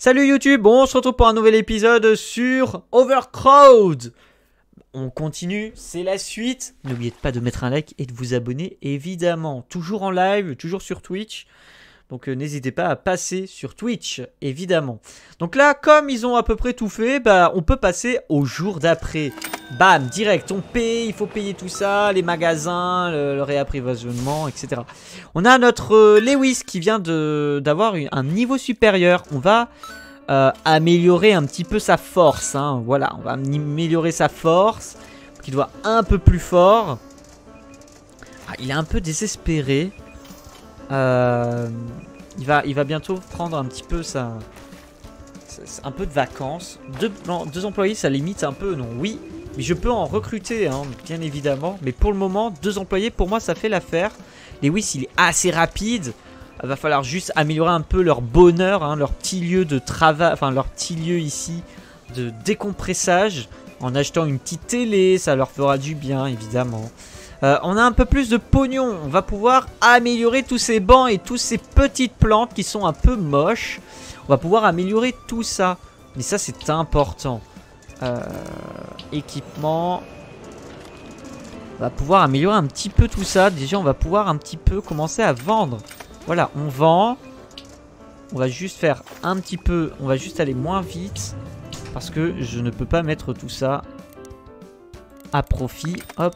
Salut YouTube, on se retrouve pour un nouvel épisode sur Overcrowd. On continue, c'est la suite. N'oubliez pas de mettre un like et de vous abonner, évidemment. Toujours en live, toujours sur Twitch. Donc euh, n'hésitez pas à passer sur Twitch, évidemment. Donc là, comme ils ont à peu près tout fait, bah, on peut passer au jour d'après. Bam, direct, on paye, il faut payer tout ça, les magasins, le, le réapprovisionnement, etc. On a notre euh, Lewis qui vient d'avoir un niveau supérieur. On va euh, améliorer un petit peu sa force. hein. Voilà, on va améliorer sa force. Qui doit un peu plus fort. Ah, il est un peu désespéré. Euh, il, va, bientôt prendre un petit peu sa, un peu de vacances. Deux, employés, ça limite un peu, non Oui, mais je peux en recruter, hein, bien évidemment. Mais pour le moment, deux employés, pour moi, ça fait l'affaire. Lewis, il est assez rapide. Il va falloir juste améliorer un peu leur bonheur, hein, leur petit lieu de travail, leur petit lieu ici de décompressage. En achetant une petite télé, ça leur fera du bien, évidemment. Euh, on a un peu plus de pognon. On va pouvoir améliorer tous ces bancs et toutes ces petites plantes qui sont un peu moches. On va pouvoir améliorer tout ça. Mais ça, c'est important. Euh, équipement. On va pouvoir améliorer un petit peu tout ça. Déjà, on va pouvoir un petit peu commencer à vendre. Voilà, on vend. On va juste faire un petit peu... On va juste aller moins vite. Parce que je ne peux pas mettre tout ça à profit. Hop.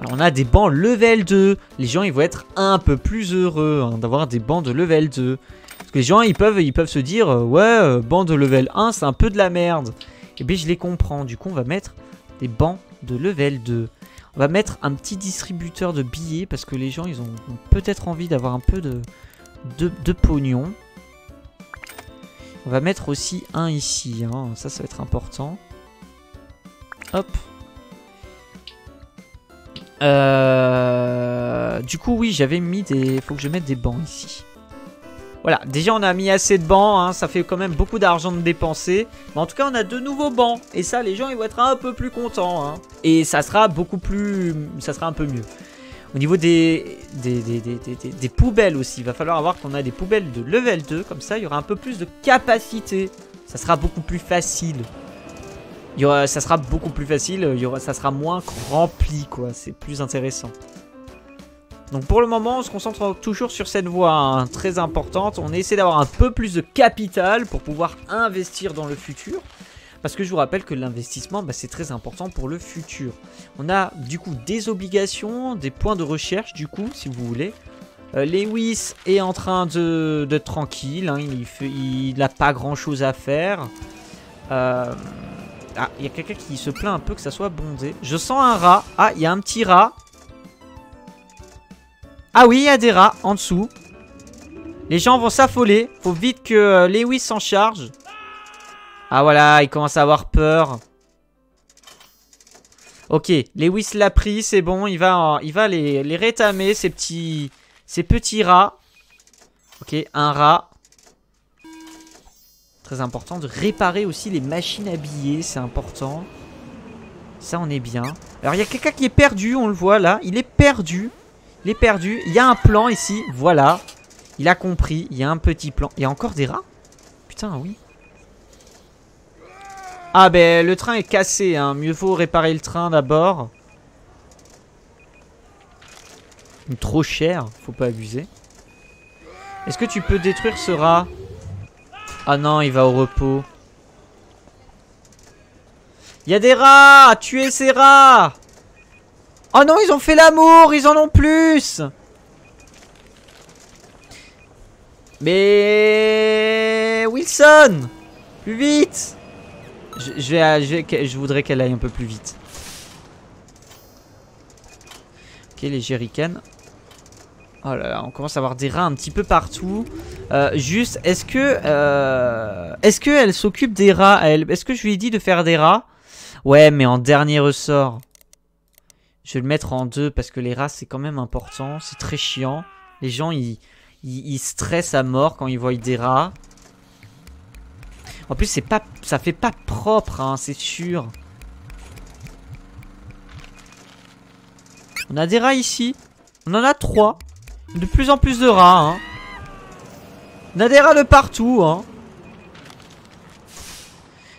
Alors, on a des bancs level 2. Les gens, ils vont être un peu plus heureux hein, d'avoir des bancs de level 2. Parce que les gens, ils peuvent, ils peuvent se dire, euh, ouais, euh, banc de level 1, c'est un peu de la merde. Et bien, je les comprends. Du coup, on va mettre des bancs de level 2. On va mettre un petit distributeur de billets parce que les gens, ils ont, peut-être envie d'avoir un peu de, de, de pognon. On va mettre aussi un ici. hein. Ça, ça va être important. Hop. Euh, du coup, oui, j'avais mis des. Faut que je mette des bancs ici. Voilà, déjà on a mis assez de bancs, hein, ça fait quand même beaucoup d'argent de dépenser. Mais en tout cas, on a de nouveaux bancs. Et ça, les gens, ils vont être un peu plus contents. hein. Et ça sera beaucoup plus... Ça sera un peu mieux. Au niveau des, des, des, des- des- poubelles aussi, il va falloir avoir qu'on a des poubelles de level 2. Comme ça, il y aura un peu plus de capacité. Ça sera beaucoup plus facile. Ça sera beaucoup plus facile, ça sera moins rempli, quoi. C'est plus intéressant. Donc pour le moment, on se concentre toujours sur cette voie hein, très importante. On essaie d'avoir un peu plus de capital pour pouvoir investir dans le futur. Parce que je vous rappelle que l'investissement, bah, c'est très important pour le futur. On a du coup des obligations, des points de recherche du coup, si vous voulez. Euh, Lewis est en train de tranquille, hein, il n'a pas grand chose à faire. Euh, Ah, il y a quelqu'un qui se plaint un peu que ça soit bondé. Je sens un rat. Ah, il y a un petit rat. Ah oui, il y a des rats en dessous. Les gens vont s'affoler. Faut vite que euh, Lewis s'en charge. Ah voilà, il commence à avoir peur. Ok, Lewis l'a pris, c'est bon. Il va, il va les, les rétamer, ces petits, ces petits rats. Ok, un rat. Très important de réparer aussi les machines à billets, c'est important. Ça, on est bien. Alors, il y a quelqu'un qui est perdu, on le voit là. Il est perdu. Il est perdu. Il y a un plan ici, voilà. Il a compris, il y a un petit plan. Il y a encore des rats? Putain, oui. Ah, ben, le train est cassé, hein. Mieux vaut réparer le train d'abord. Trop cher, faut pas abuser. Est-ce que tu peux détruire ce rat? Ah non, il va au repos. Il y a des rats Tuez ces rats Oh non, ils ont fait l'amour Ils en ont plus Mais... Wilson Plus vite je, voudrais qu'elle aille un peu plus vite. Ok, les jerrycans. Oh là là, on commence à avoir des rats un petit peu partout. Euh, juste, est-ce que... euh, est-ce qu'elle s'occupe des rats, Est-ce que je lui ai dit de faire des rats? Ouais, mais en dernier ressort. Je vais le mettre en deux parce que les rats, c'est quand même important. C'est très chiant. Les gens, ils, ils, ils stressent à mort quand ils voient des rats. En plus, c'est pas, ça fait pas propre, hein, c'est sûr. On a des rats ici. On en a trois. De plus en plus de rats, hein. On a des rats de partout, hein.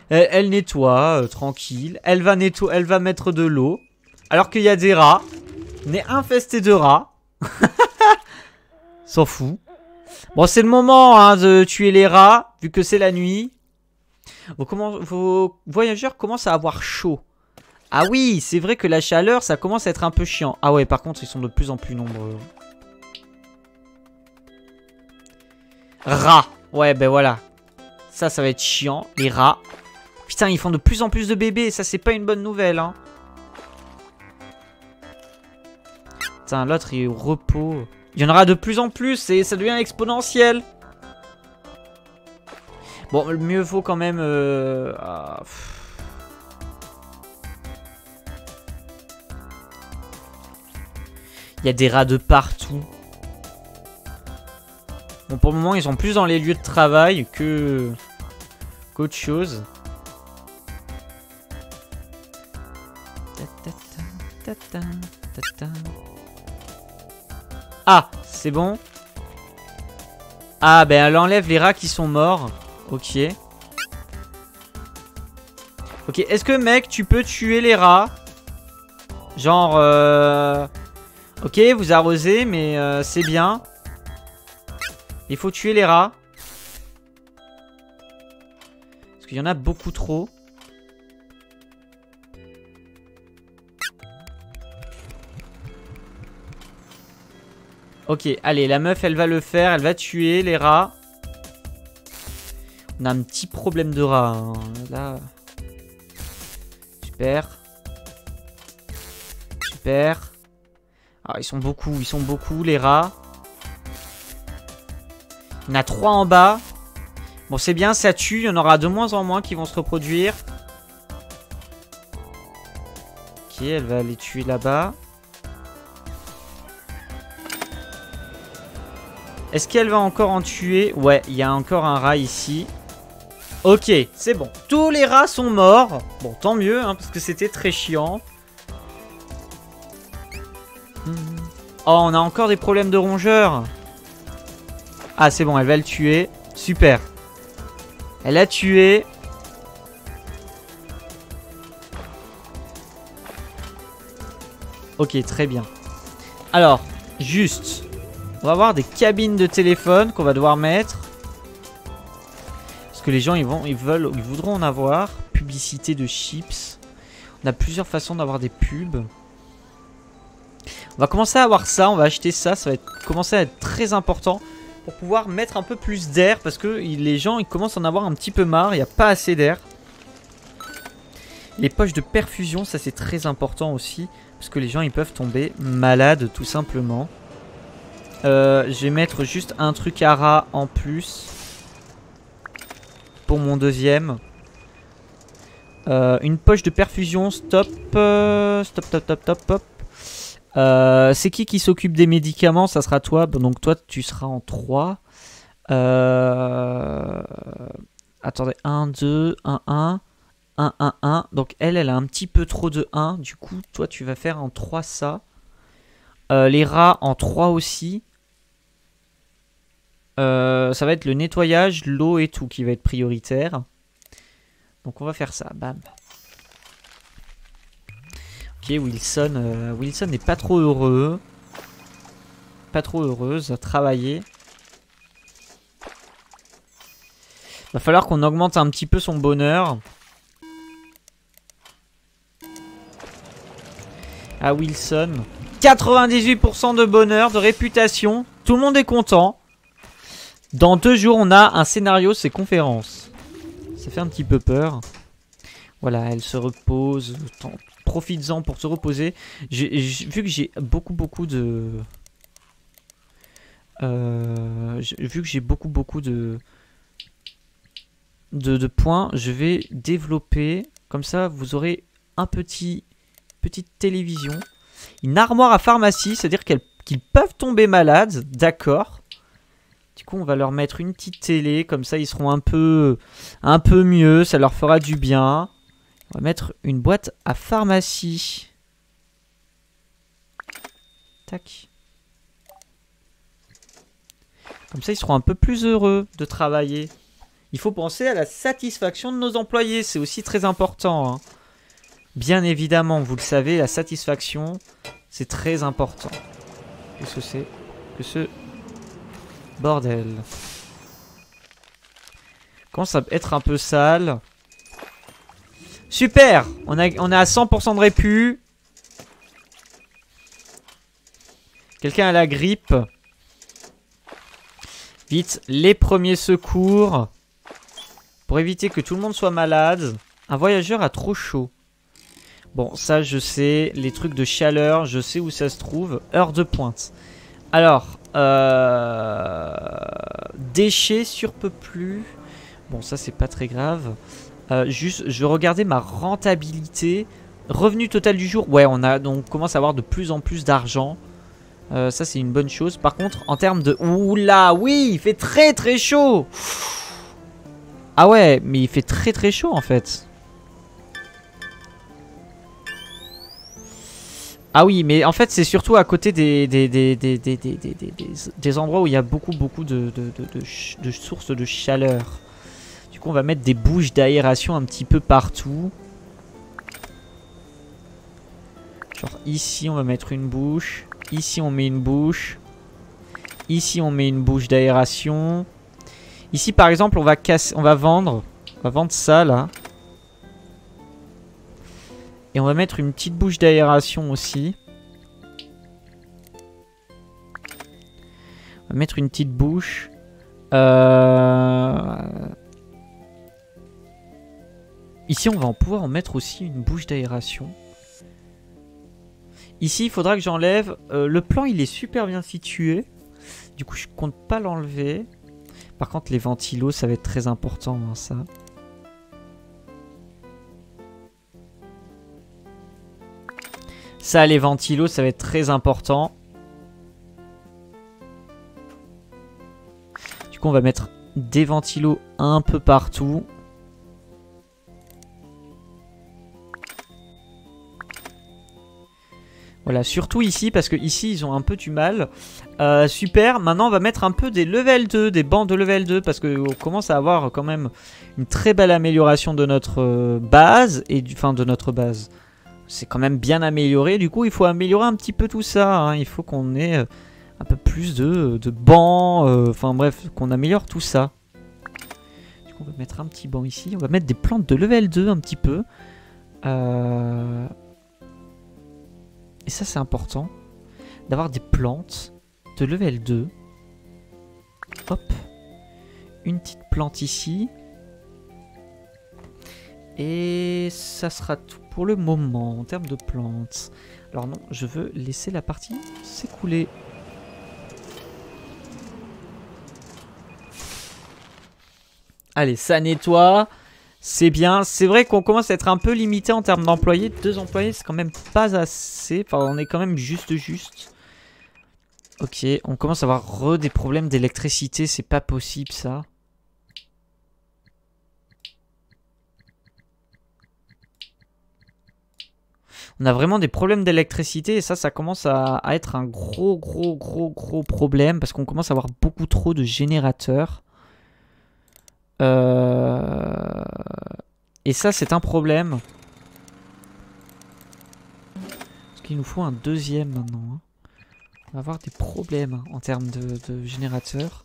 Elle, nettoie, euh, tranquille. Elle va, netto elle va mettre de l'eau. Alors qu'il y a des rats. On est infesté de rats. S'en fout. Bon, c'est le moment hein, de tuer les rats, vu que c'est la nuit. Vos voyageurs commencent à avoir chaud. Ah oui, c'est vrai que la chaleur, ça commence à être un peu chiant. Ah ouais, par contre, ils sont de plus en plus nombreux. Rats. Ouais, ben voilà. Ça, ça va être chiant. Les rats. Putain, ils font de plus en plus de bébés. Ça, c'est pas une bonne nouvelle, hein. Putain, l'autre, il est au repos. Il y en aura de plus en plus et ça devient exponentiel. Bon, mieux vaut quand même... Euh... Ah, Il y a des rats de partout. Bon, pour le moment, ils sont plus dans les lieux de travail que qu'autre chose. Ah, c'est bon. Ah, ben elle enlève les rats qui sont morts. Ok. Ok, est-ce que mec, tu peux tuer les rats? Genre, euh... Ok, vous arrosez, mais euh, c'est bien. Il faut tuer les rats. Parce qu'il y en a beaucoup trop. Ok, allez, la meuf, elle va le faire. Elle va tuer les rats. On a un petit problème de rats. Hein. Super. Super. Ah, ils sont beaucoup, ils sont beaucoup, les rats. Il y en a trois en bas. Bon, c'est bien, ça tue. Il y en aura de moins en moins qui vont se reproduire. Ok, elle va les tuer là-bas. Est-ce qu'elle va encore en tuer? Ouais, il y a encore un rat ici. Ok, c'est bon. Tous les rats sont morts. Bon, tant mieux, hein, parce que c'était très chiant. Oh, on a encore des problèmes de rongeurs. Ah, c'est bon, elle va le tuer. Super. Elle a tué. Ok, très bien. Alors, juste, on va avoir des cabines de téléphone qu'on va devoir mettre. Parce que les gens, ils, vont, ils, veulent, ils voudront en avoir. Publicité de chips. On a plusieurs façons d'avoir des pubs. On va commencer à avoir ça, on va acheter ça, ça va commencer à être très important pour pouvoir mettre un peu plus d'air parce que les gens ils commencent à en avoir un petit peu marre, il n'y a pas assez d'air. Les poches de perfusion, ça c'est très important aussi parce que les gens ils peuvent tomber malades tout simplement. Euh, je vais mettre juste un truc à rat en plus pour mon deuxième. Euh, une poche de perfusion, stop, euh, stop, stop, stop, stop, stop. Euh, c'est qui qui s'occupe des médicaments? Ça sera toi. Donc toi, tu seras en 3. Euh, attendez, 1, 2, 1, 1. 1, 1, 1. Donc elle, elle a un petit peu trop de 1. Du coup, toi, tu vas faire en 3 ça. Euh, les rats en 3 aussi. ça va être le nettoyage, l'eau et tout qui va être prioritaire. Donc on va faire ça. Bam. Wilson. Euh, Wilson n'est pas trop heureux. Pas trop heureuse à travailler. Va falloir qu'on augmente un petit peu son bonheur. À Wilson. 98% de bonheur, de réputation. Tout le monde est content. Dans deux jours, on a un scénario, c'est conférence. Ça fait un petit peu peur. Voilà, elle se repose, profites-en pour te reposer. vu que j'ai beaucoup beaucoup de... Euh, vu que j'ai beaucoup beaucoup de, de, points, je vais développer. Comme ça, vous aurez un petit petite télévision. Une armoire à pharmacie, c'est-à-dire qu'ils peuvent tomber malades, d'accord. Du coup, on va leur mettre une petite télé, comme ça ils seront un peu, un peu mieux, ça leur fera du bien. On va mettre une boîte à pharmacie. Tac. Comme ça, ils seront un peu plus heureux de travailler. il faut penser à la satisfaction de nos employés. C'est aussi très important. hein. Bien évidemment, vous le savez, la satisfaction, c'est très important. Qu'est-ce que c'est que ce bordel? Commence à être un peu sale? Super On, a, on est à 100% de répu. Quelqu'un a la grippe. Vite, les premiers secours. Pour éviter que tout le monde soit malade. Un voyageur a trop chaud. Bon, ça je sais. Les trucs de chaleur, je sais où ça se trouve. Heure de pointe. Alors, euh... déchets surpeuplus. Bon, ça c'est pas très grave. Euh, juste, je regarder ma rentabilité. Revenu total du jour. Ouais, on a donc on commence à avoir de plus en plus d'argent. Euh, ça c'est une bonne chose. Par contre, en termes de... Oula, oui, il fait très très chaud. Ah ouais, mais il fait très très chaud en fait. Ah oui, mais en fait c'est surtout à côté des, des, endroits où il y a beaucoup beaucoup de sources de chaleur. Du coup on va mettre des bouches d'aération un petit peu partout. Genre ici on va mettre une bouche. Ici on met une bouche. Ici on met une bouche d'aération. Ici par exemple on va casser, on va vendre, on va vendre ça là. Et on va mettre une petite bouche d'aération aussi. On va mettre une petite bouche. Euh... Ici on va en pouvoir en mettre aussi une bouche d'aération. Ici il faudra que j'enlève. euh, le plan il est super bien situé. Du coup je compte pas l'enlever. Par contre, les ventilos, ça va être très important, ça. Ça, les ventilos, ça va être très important. Du coup, on va mettre des ventilos un peu partout. Voilà, surtout ici, parce que ici, ils ont un peu du mal. Euh, super, maintenant on va mettre un peu des level 2, des bancs de level 2, parce qu'on commence à avoir quand même une très belle amélioration de notre euh, base, et du, de notre base. C'est quand même bien amélioré, du coup il faut améliorer un petit peu tout ça, hein. il faut qu'on ait euh, un peu plus de, de bancs, enfin bref, qu'on améliore tout ça. Du coup on va mettre un petit banc ici, on va mettre des plantes de level 2 un petit peu. Euh, Et ça c'est important, d'avoir des plantes de level 2. Hop. Une petite plante ici. Et ça sera tout pour le moment en termes de plantes. Alors non, je veux laisser la partie s'écouler. Allez, ça nettoie. C'est bien. C'est vrai qu'on commence à être un peu limité en termes d'employés. Deux employés, c'est quand même pas assez. Enfin, on est quand même juste juste. Ok, on commence à avoir des problèmes d'électricité. C'est pas possible ça. On a vraiment des problèmes d'électricité et ça, ça commence à être un gros, gros, gros, gros problème parce qu'on commence à avoir beaucoup trop de générateurs. Euh, Et ça, c'est un problème. Parce qu'il nous faut un deuxième maintenant. hein. On va avoir des problèmes en termes de, générateurs.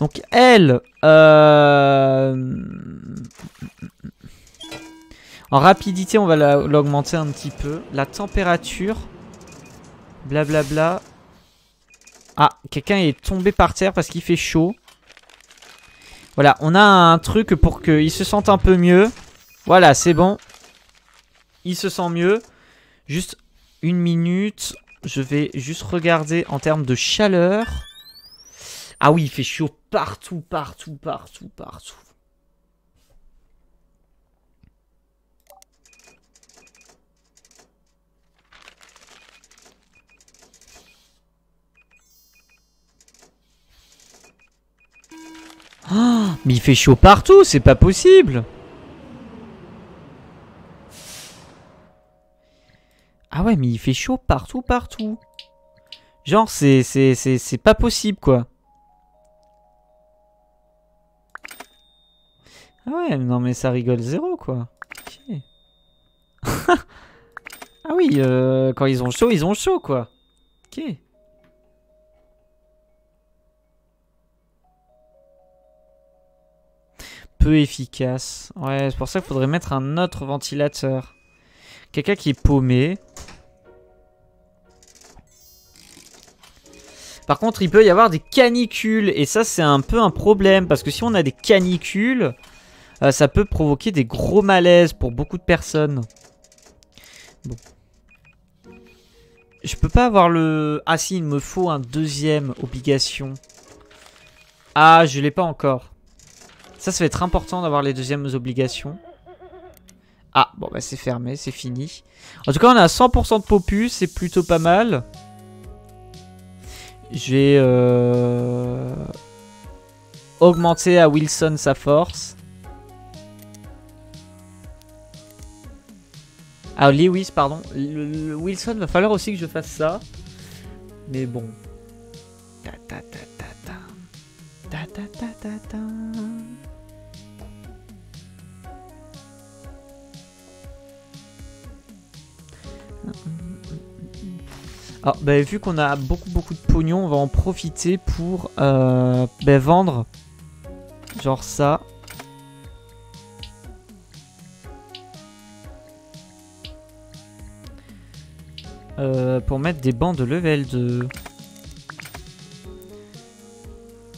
Donc elle, euh, en rapidité, on va la- l'augmenter un petit peu. La température, blablabla. Ah, quelqu'un est tombé par terre parce qu'il fait chaud. Voilà, on a un truc pour qu'il se sente un peu mieux. Voilà, c'est bon. Il se sent mieux. Juste une minute. Je vais juste regarder en termes de chaleur. Ah oui, il fait chaud partout, partout, partout, partout. Mais il fait chaud partout, c'est pas possible. Ah ouais, mais il fait chaud partout, partout. Genre, c'est pas possible quoi. Ah ouais, non mais ça rigole zéro quoi. Ah oui, euh, quand ils ont chaud, ils ont chaud quoi. Ok. Efficace. Ouais, c'est pour ça qu'il faudrait mettre un autre ventilateur. Quelqu'un qui est paumé. Par contre, il peut y avoir des canicules. Et ça, c'est un peu un problème. Parce que si on a des canicules, euh, ça peut provoquer des gros malaises pour beaucoup de personnes. Je peux pas avoir le... Ah si, il me faut un deuxième obligation. Ah, je l'ai pas encore. Ça, ça va être important d'avoir les deuxièmes obligations. Ah, bon, bah c'est fermé, c'est fini. En tout cas, on a 100% de popus, c'est plutôt pas mal. Je vais euh, augmenter à Wilson sa force. Ah, Lewis, pardon. Le, Wilson, va falloir aussi que je fasse ça. Mais bon. Ta ta ta ta ta. Ta ta ta ta ta. Alors, bah, vu qu'on a beaucoup beaucoup de pognon, on va en profiter pour euh, bah, vendre. Genre ça. Euh, pour mettre des bancs de level 2.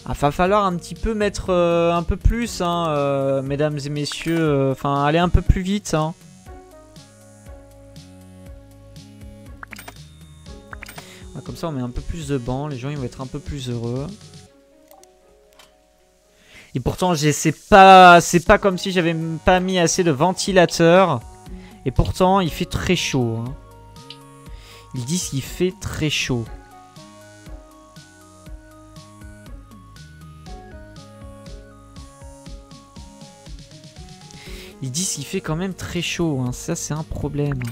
Ah, va falloir un petit peu mettre euh, un peu plus, hein, mesdames et messieurs. Enfin, aller un peu plus vite. Hein. On met un peu plus de bancs, les gens ils vont être un peu plus heureux. Et pourtant c'est pas c'est pas comme si j'avais pas mis assez de ventilateurs. Et pourtant il fait très chaud. Hein. Ils disent qu'il fait très chaud. Ils disent qu'il fait quand même très chaud. Hein. Ça c'est un problème.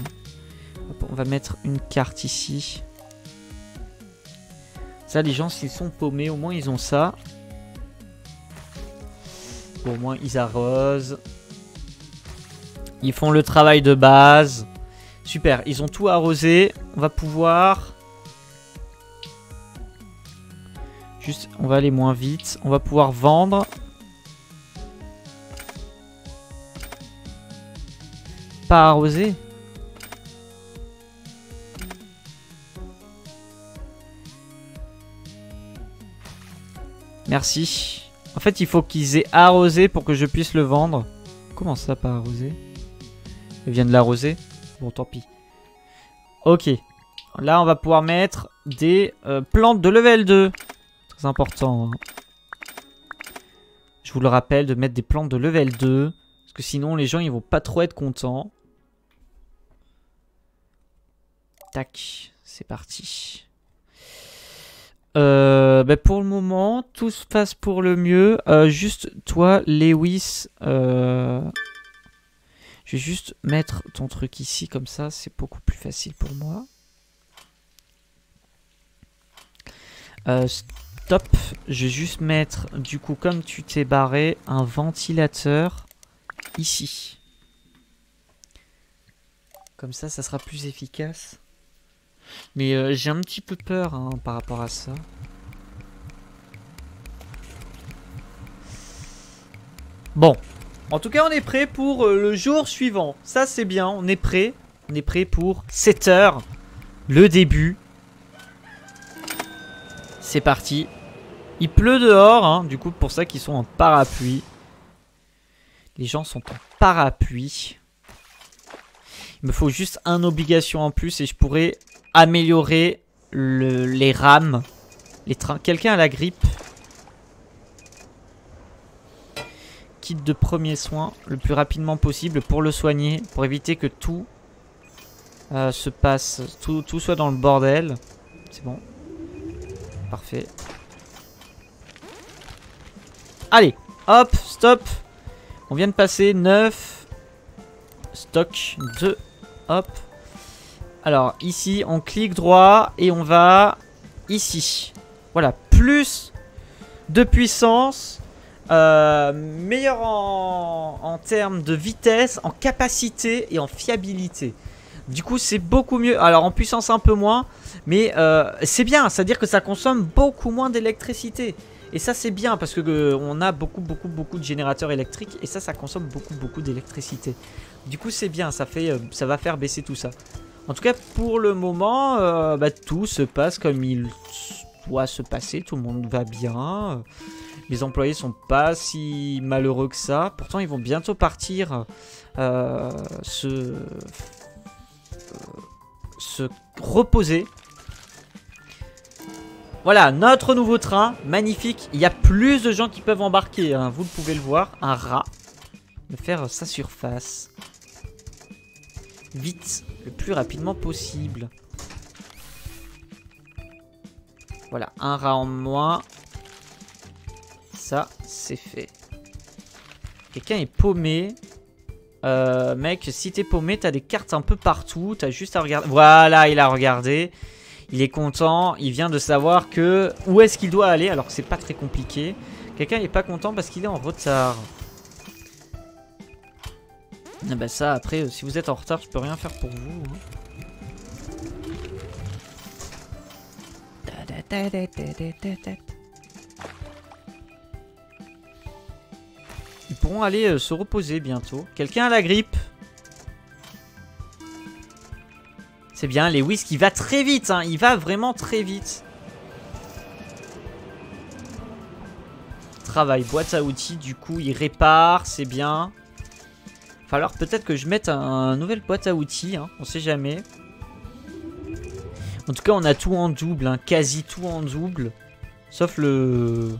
On va mettre une carte ici. Les gens, s'ils sont paumés, au moins ils ont ça. au moins ils arrosent. Ils font le travail de base. Super, ils ont tout arrosé. On va pouvoir... Juste, on va aller moins vite. On va pouvoir vendre. Pas arroser Merci. En fait, il faut qu'ils aient arrosé pour que je puisse le vendre. Comment ça, pas arrosé? Ils viennent de l'arroser Bon, tant pis. Ok. Là, on va pouvoir mettre des euh, plantes de level 2. Très important. Hein. Je vous le rappelle, de mettre des plantes de level 2. Parce que sinon, les gens, ils vont pas trop être contents. Tac. C'est parti. Euh, bah, pour le moment, tout se passe pour le mieux. Euh, juste toi, Lewis, euh, je vais juste mettre ton truc ici, comme ça, c'est beaucoup plus facile pour moi. stop, je vais juste mettre, du coup, comme tu t'es barré, un ventilateur ici. Comme ça, ça sera plus efficace. Mais euh, j'ai un petit peu peur hein, par rapport à ça. Bon. En tout cas, on est prêt pour euh, le jour suivant. Ça, c'est bien. On est prêt. On est prêt pour 7 heures. Le début. C'est parti. Il pleut dehors. Hein, du coup, pour ça qu'ils sont en parapluie. Les gens sont en parapluie. Il me faut juste un obligation en plus et je pourrais améliorer les rames. Les. Quelqu'un a la grippe Kit de premier soin le plus rapidement possible pour le soigner. Pour éviter que tout euh, se passe. Tout, tout soit dans le bordel. C'est bon. Parfait. Allez, hop, stop. On vient de passer 9. Stock 2. Hop. Alors, ici, on clique droit et on va ici. Voilà, plus de puissance Euh, meilleur en, termes de vitesse, en capacité et en fiabilité. Du coup, c'est beaucoup mieux. Alors, en puissance, un peu moins. Mais euh, c'est bien. C'est-à-dire que ça consomme beaucoup moins d'électricité. Et ça, c'est bien parce que on a beaucoup, beaucoup, beaucoup de générateurs électriques. Et ça, ça consomme beaucoup, beaucoup d'électricité. Du coup, c'est bien. Ça, fait, euh, ça va faire baisser tout ça. En tout cas, pour le moment, euh, bah, tout se passe comme il doit se passer. Tout le monde va bien. Les employés sont pas si malheureux que ça. Pourtant, ils vont bientôt partir euh, se, se reposer. Voilà, notre nouveau train, magnifique. Il y a plus de gens qui peuvent embarquer, hein. vous pouvez le voir. Un rat de faire sa surface. Vite, le plus rapidement possible. Voilà, un rat en moins. Ça, c'est fait. Quelqu'un est paumé. Euh, mec, si t'es paumé, t'as des cartes un peu partout. T'as juste à regarder. Voilà, il a regardé. Il est content. Il vient de savoir que où est-ce qu'il doit aller, alors que c'est pas très compliqué. Quelqu'un n'est pas content parce qu'il est en retard. Ah bah ça, après, euh, si vous êtes en retard, je peux rien faire pour vous. hein. Ils pourront aller euh, se reposer bientôt. Quelqu'un a la grippe C'est bien, Lewis qui va très vite, hein. il va vraiment très vite. Travail, boîte à outils, du coup il répare, c'est bien. Falloir peut-être que je mette un, un nouvelle boîte à outils, hein, on sait jamais. En tout cas on a tout en double, hein, quasi tout en double. Sauf le...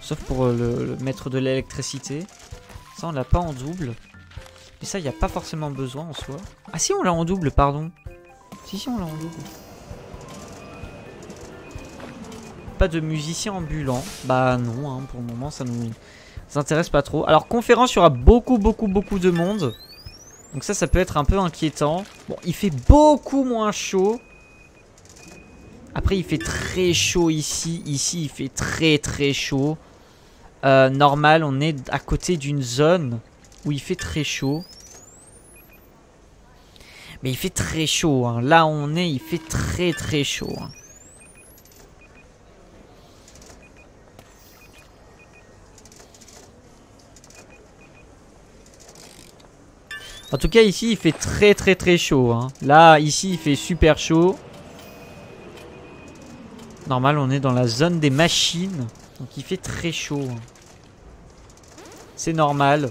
Sauf pour euh, le, le mettre de l'électricité. Ça on l'a pas en double. Mais ça, il n'y a pas forcément besoin en soi. Ah si, on l'a en double, pardon. Si, si, on l'a en double. Pas de musicien ambulant. Bah non, hein, pour le moment, ça nous intéresse pas trop. Alors, conférence, il y aura beaucoup, beaucoup, beaucoup de monde. Donc ça, ça peut être un peu inquiétant. Bon, il fait beaucoup moins chaud. Après, il fait très chaud ici. Ici, il fait très, très chaud. Euh, normal, on est à côté d'une zone où il fait très chaud. Mais il fait très chaud. hein. Là on est, il fait très très chaud. hein. En tout cas, ici, il fait très très très chaud. hein. Là, ici, il fait super chaud. Normal, on est dans la zone des machines. Donc, il fait très chaud. hein. C'est normal.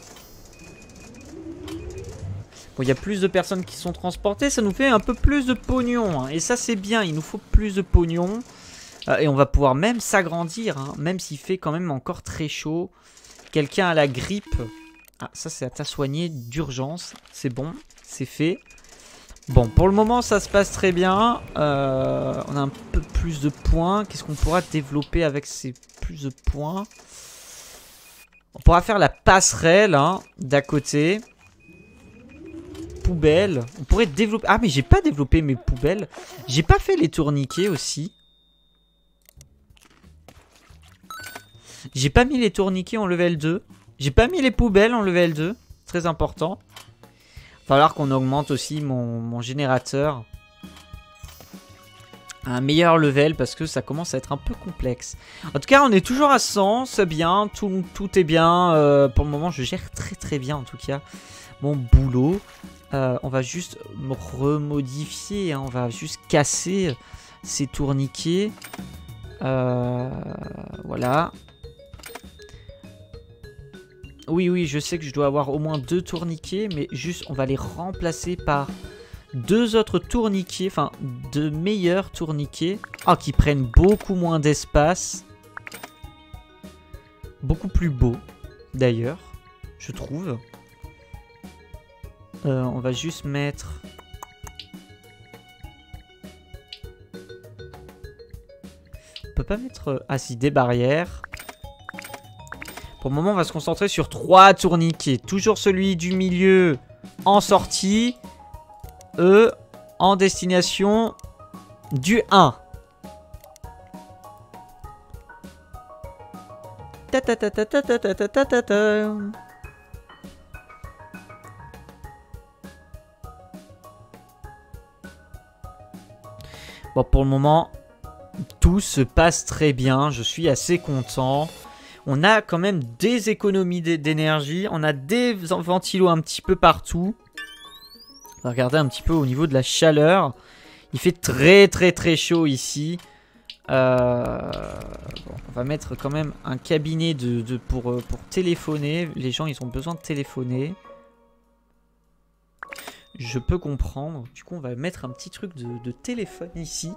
Bon, il y a plus de personnes qui sont transportées, ça nous fait un peu plus de pognon. hein. Et ça, c'est bien, il nous faut plus de pognon. Euh, et on va pouvoir même s'agrandir, même s'il fait quand même encore très chaud. Quelqu'un a la grippe. Ah, ça, c'est à ta soigner d'urgence. C'est bon, c'est fait. Bon, pour le moment, ça se passe très bien. Euh, on a un peu plus de points. Qu'est-ce qu'on pourra développer avec ces plus de points? On pourra faire la passerelle hein, d'à côté poubelles. On pourrait développer... Ah, mais j'ai pas développé mes poubelles. J'ai pas fait les tourniquets aussi. J'ai pas mis les tourniquets en level 2. J'ai pas mis les poubelles en level 2. Très important. Falloir qu'on augmente aussi mon, mon générateur. À un meilleur level parce que ça commence à être un peu complexe. En tout cas, on est toujours à 100. C'est bien. Tout, tout est bien. Euh, pour le moment, je gère très très bien en tout cas mon boulot. Euh, on va juste remodifier, hein, on va juste casser ces tourniquets. Euh, voilà. Oui, oui, je sais que je dois avoir au moins deux tourniquets, mais juste on va les remplacer par deux autres tourniquets, enfin de meilleurs tourniquets. Ah, qui prennent beaucoup moins d'espace. Beaucoup plus beau, d'ailleurs, je trouve. Euh, on va juste mettre... On peut pas mettre... euh, Ah si, des barrières. Pour le moment, on va se concentrer sur trois tourniquets. Toujours celui du milieu en sortie. E en destination du 1. Bon, pour le moment, tout se passe très bien. Je suis assez content. On a quand même des économies d'énergie. On a des ventilos un petit peu partout. Regarder un petit peu au niveau de la chaleur. Il fait très très très chaud ici. Euh, on va mettre quand même un cabinet de, pour, euh, pour téléphoner. Les gens, ils ont besoin de téléphoner. Je peux comprendre. Du coup, on va mettre un petit truc de, téléphone ici.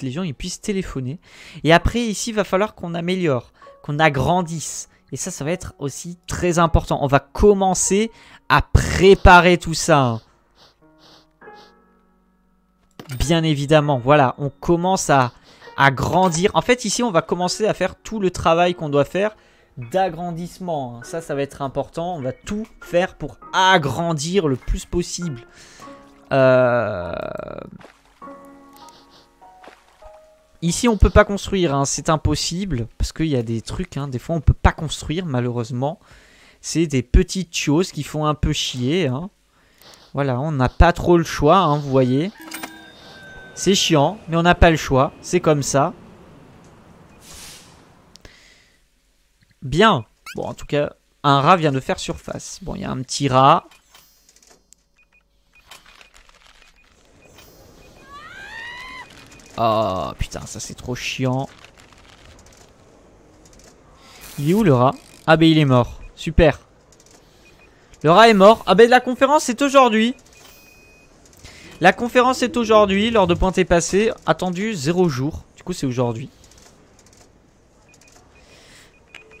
Les gens ils puissent téléphoner. Et après, ici, il va falloir qu'on améliore, qu'on agrandisse. Et ça, ça va être aussi très important. On va commencer à préparer tout ça. Hein. Bien évidemment, voilà, on commence à, à grandir. En fait, ici, on va commencer à faire tout le travail qu'on doit faire d'agrandissement. Hein. Ça, ça va être important. On va tout faire pour agrandir le plus possible. Euh, ici, on peut pas construire. Hein. C'est impossible. Parce qu'il y a des trucs. Hein. Des fois, on peut pas construire, malheureusement. C'est des petites choses qui font un peu chier. Voilà, on n'a pas trop le choix, vous voyez. C'est chiant, mais on n'a pas le choix. C'est comme ça. Bien. Bon, en tout cas, un rat vient de faire surface. Bon, il y a un petit rat. Oh, putain, ça c'est trop chiant. Il est où le rat? Ah, ben il est mort. Super. Le rat est mort. Ah, ben la conférence c'est aujourd'hui. La conférence est aujourd'hui, lors de pointé passé. Attendu 0 jours. Du coup, c'est aujourd'hui.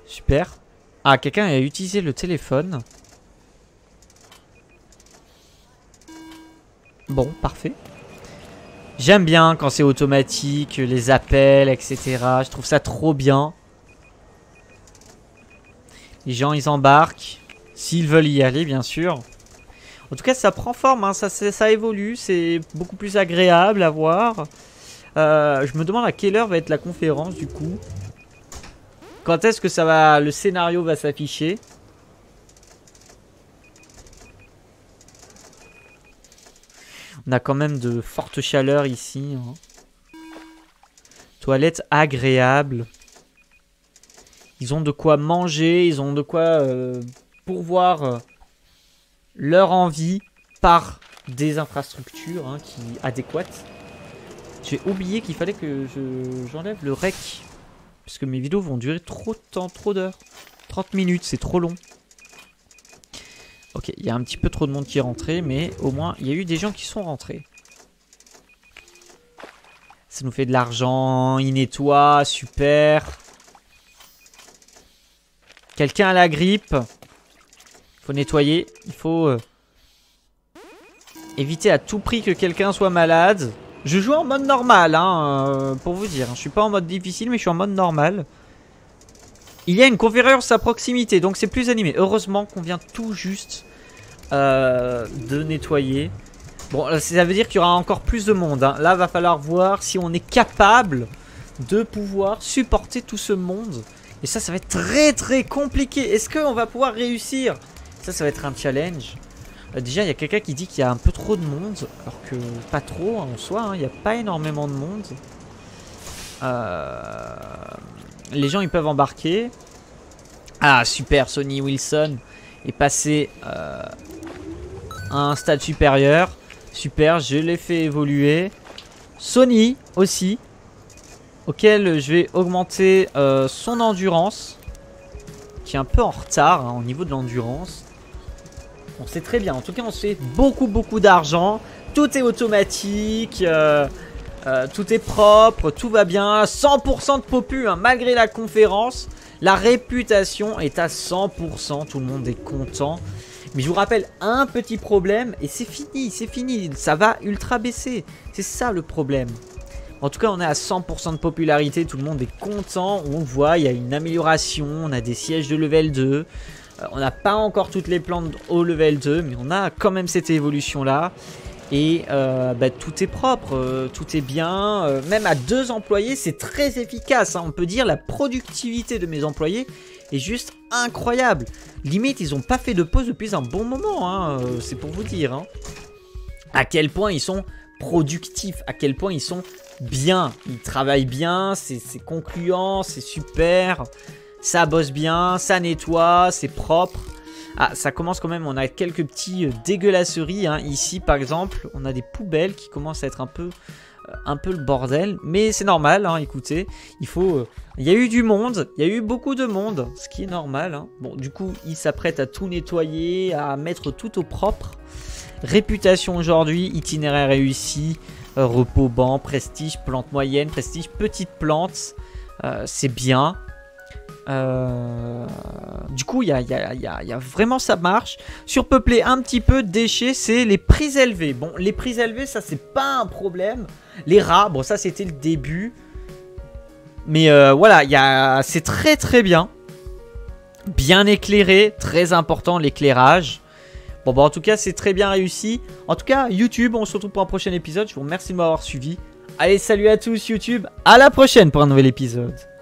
Super. Ah, quelqu'un a utilisé le téléphone. Bon, parfait. J'aime bien quand c'est automatique, les appels, etc. Je trouve ça trop bien. Les gens, ils embarquent. S'ils veulent y aller, bien sûr. En tout cas, ça prend forme, hein. ça, évolue. C'est beaucoup plus agréable à voir. Euh, je me demande à quelle heure va être la conférence, du coup. Quand est-ce que ça va, le scénario va s'afficher? On a quand même de fortes chaleurs ici. Hein. Toilette agréable. Ils ont de quoi manger, ils ont de quoi euh, pourvoir euh, leur envie par des infrastructures hein, qui adéquates. J'ai oublié qu'il fallait que j'enlève le rec parce que mes vidéos vont durer trop de temps, trop d'heures. 30 minutes, c'est trop long. Ok, il y a un petit peu trop de monde qui est rentré, mais au moins, il y a eu des gens qui sont rentrés. Ça nous fait de l'argent, il nettoie, super. Quelqu'un a la grippe. Il faut nettoyer, il faut euh, éviter à tout prix que quelqu'un soit malade. Je joue en mode normal, hein, euh, pour vous dire. Je suis pas en mode difficile, mais je suis en mode normal. Il y a une conférence à proximité, donc c'est plus animé. Heureusement qu'on vient tout juste euh, de nettoyer. Bon, ça veut dire qu'il y aura encore plus de monde. Hein. Là, va falloir voir si on est capable de pouvoir supporter tout ce monde. Et ça, ça va être très très compliqué. Est-ce qu'on va pouvoir réussir? Ça, ça va être un challenge. Euh, déjà, il y a quelqu'un qui dit qu'il y a un peu trop de monde, alors que pas trop en soi, hein. il n'y a pas énormément de monde. Euh, les gens, ils peuvent embarquer. Ah, super, Sony Wilson est passé euh, à un stade supérieur. Super, je l'ai fait évoluer. Sony aussi, auquel je vais augmenter son endurance, qui est un peu en retard hein, au niveau de l'endurance. On sait très bien. En tout cas, on se fait beaucoup, beaucoup d'argent. Tout est automatique. Euh, euh, tout est propre. Tout va bien. 100% de popu, hein, malgré la conférence. La réputation est à 100%. Tout le monde est content. Mais je vous rappelle un petit problème. Et c'est fini, c'est fini. Ça va ultra baisser. C'est ça le problème. En tout cas, on est à 100% de popularité. Tout le monde est content. On voit, il y a une amélioration. On a des sièges de level 2. Euh, on n'a pas encore toutes les plantes au level 2, mais on a quand même cette évolution là. Et euh, bah, tout est propre, euh, tout est bien. euh, même à deux employés, c'est très efficace. hein. On peut dire la productivité de mes employés est juste incroyable. Limite, ils ont pas fait de pause depuis un bon moment. hein, c'est pour vous dire. hein. À quel point ils sont productifs, à quel point ils sont bien. Ils travaillent bien, c'est concluant, c'est super. Ça bosse bien, ça nettoie, c'est propre. Ah, ça commence quand même, on a quelques petits euh, dégueulasseries. hein. Ici, par exemple, on a des poubelles qui commencent à être un peu, euh, un peu le bordel. Mais c'est normal, hein, écoutez. Il faut... euh, Il y a eu du monde, il y a eu beaucoup de monde, ce qui est normal. hein. Bon, du coup, ils s'apprêtent à tout nettoyer, à mettre tout au propre. Réputation aujourd'hui, itinéraire réussi, repos banc, prestige, plante moyenne, prestige, petite plante. C'est bien. Euh, du coup, il y a, vraiment ça marche. Surpeuplé un petit peu, déchets, c'est les prix élevés. Bon, les prix élevés, ça c'est pas un problème. Les rats, bon, ça c'était le début. Mais euh, voilà, c'est très très bien. Bien éclairé, très important l'éclairage. Bon, bah en tout cas, c'est très bien réussi. En tout cas, YouTube, on se retrouve pour un prochain épisode. Je vous remercie de m'avoir suivi. Allez, salut à tous YouTube. À la prochaine pour un nouvel épisode.